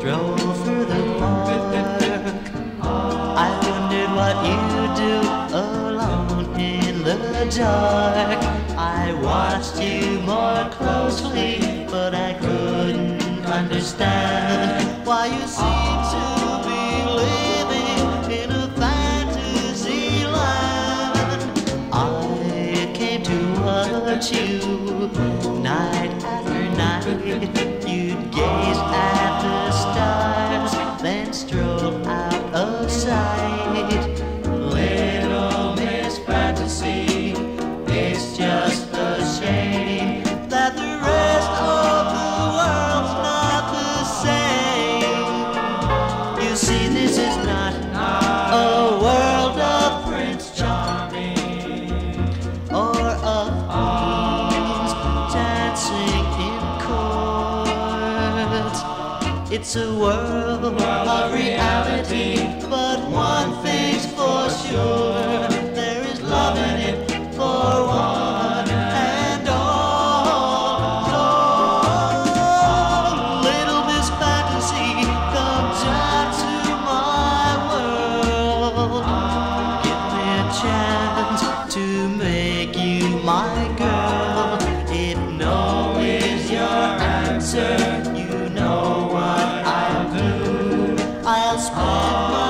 stroll through the park. I wondered what you do alone in the dark. I watched you more closely, but I couldn't understand why you seem to be living in a fantasy land. I came to watch you. Stars, stroll out of sight. Little Miss Fantasy, it's just a shame that the rest of the world's not the same. You see, It's a world of reality, but one thing's for sure: there is love in it for one and all. So, little Miss Fantasy, come down to my world. Give me a chance to make you my. Amen.